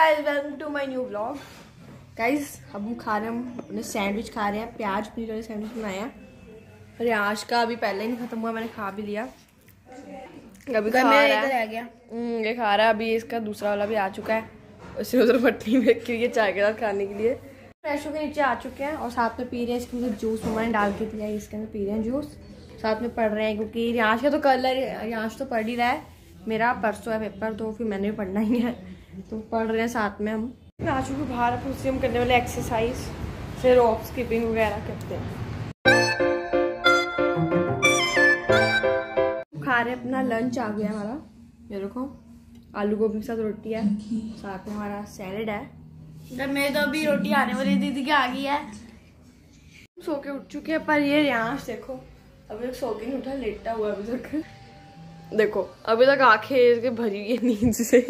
Guys welcome to my new blog guys अब हम खा रहे हैं हम अपने सैंडविच खा रहे हैं प्याज पनीर वाले सैंडविच बनाया और आज का अभी पहले ही नहीं खत्म हुआ मैंने खा भी लिया। अभी खा रहा है। गया। हम्म, ये खा रहा है अभी इसका दूसरा वाला भी आ चुका है। उसे उधर मटनी में रखी हुई है चाय के साथ खाने के लिए। फ्रेशो के नीचे आ चुके हैं और साथ में पी रहे हैं इसके अंदर जूस मम्मा ने डाल के दिया है इसके अंदर पी रहे हैं जूस साथ में पढ़ रहे हैं क्योंकि रियांश का तो कल है रियांश तो पढ़ ही रहा है। मेरा परसों है पेपर तो फिर मैंने भी पढ़ना ही है। तो पढ़ रहे हैं साथ में हम। आ चुके बाहर अब उससे हम करने वाले एक्सरसाइज फिर ऑफ़ स्किपिंग वगैरह करते हैं। खा रहे अपना लंच आ गया हमारा। ये देखो आलू गोभी के साथ रोटी है साथ में हमारा सैलेड है। जब मेरे तो अभी रोटी आने वाली दीदी की आ गई है। सो के उठ चुके हैं पर ये रियांश देखो अभी सो के नहीं उठा लेटा हुआ अभी तक। देखो अभी तक आँखें इसके भरी हुई है नींद से।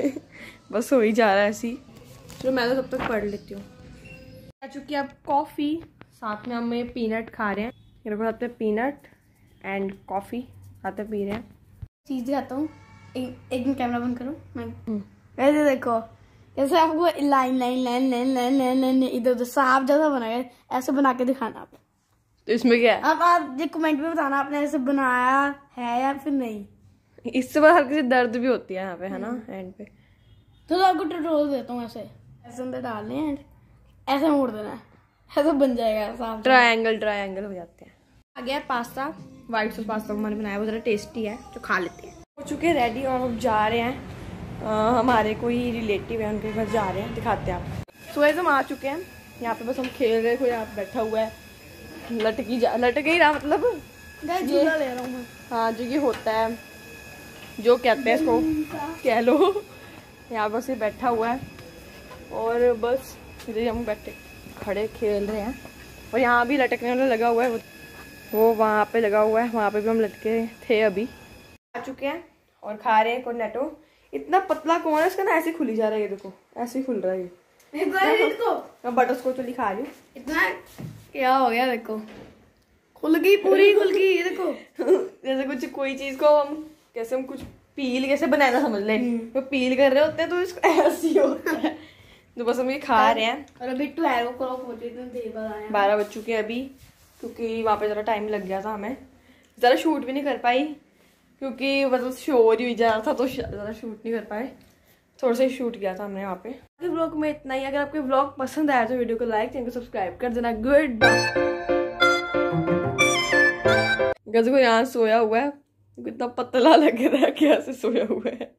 बस हो ही जा रहा है ऐसी चलो मैं तो तब तक पढ़ लेती हूँ। आ चुकी है अब कॉफ़ी साथ में हम ये पीनट खा रहे हैं। मेरे को साथ में पीनट एंड कॉफ़ी में पी रहे हैं। चीज़ दिखाता हूँ। एक एक मिनट कैमरा बंद करो। मैं ऐसे देखो जैसे आपको line line line line line line line इधर उधर साफ़ जैसा बनाया ऐसे बना के दिखाना आप। तो इसमें क्या है? अब आप ये कमेंट में बताना आपने ऐसे बनाया है या फिर नहीं। इससे बाद हल्की सी दर्द भी होती है यहाँ पे है ना एंड पे। तो आपको ट्यूटोरियल देता हूँ ऐसे। ऐसे अंदर डालने हैं ऐसे मोड़ देना है। ऐसे बन जाएगा साफ़ ट्रायंगल ट्रायंगल हो जाते हैं। आ गया पास्ता वाइट सॉस पास्ता मैंने बनाया वो ज़रा टेस्टी है जो खा लेते हैं। हो चुके हैं रेडी और अब जा रहे हैं। अ, हमारे कोई रिलेटिव है उनके घर जा रहे हैं दिखाते हैं आप सुबह से हम आ चुके हैं। यहाँ पे बस हम खेल रहे कोई यहाँ बैठा हुआ है। लटकी जा लटक ही रहा मतलब। झूला ले रहा हूँ। हाँ जो ये होता है। जो कहते हैं इसको कह लो। यहाँ बस ये बैठा हुआ है। और बस इधर हम बैठे खड़े खेल रहे हैं। और यहाँ भी लटकने वाला लगा हुआ है। वो वहाँ पे लगा हुआ है। वहाँ पे भी हम लटके थे अभी। आ चुके हैं और खा रहे हैं कोर्नेटो इतना पतला कौन है इसका ना ऐसे खुली जा रहा है ये देखो। ऐसे ही खुल रहा है ये। मैं बटर स्कॉच वाली खा रही हूँ। इतना क्या हो गया देखो। खुल गई पूरी खुल गई ये देखो। जैसे कुछ कोई चीज़ को हम कैसे हम कुछ पील कैसे बनाया समझ ले। तो पील कर रहे होते हैं तो इसको ऐसे ही होता है। तो बस हम ये खा रहे हैं। और अभी ट्वेल्व क्लॉक हो आया बारह बज चुके हैं अभी क्योंकि वहाँ पे ज़रा टाइम लग गया था हमें। ज़रा शूट भी नहीं कर पाई क्योंकि मतलब शोर ही जा रहा था तो ज़रा शूट नहीं कर पाए। थोड़ा सा शूट किया था हमने वहाँ पे। आपके ब्लॉग में इतना ही। अगर आपके ब्लॉग पसंद आया तो वीडियो को लाइक चैनल को सब्सक्राइब कर देना। गुड गज को यहाँ सोया हुआ है। कितना पतला लग रहा है ऐसे सोया हुआ है।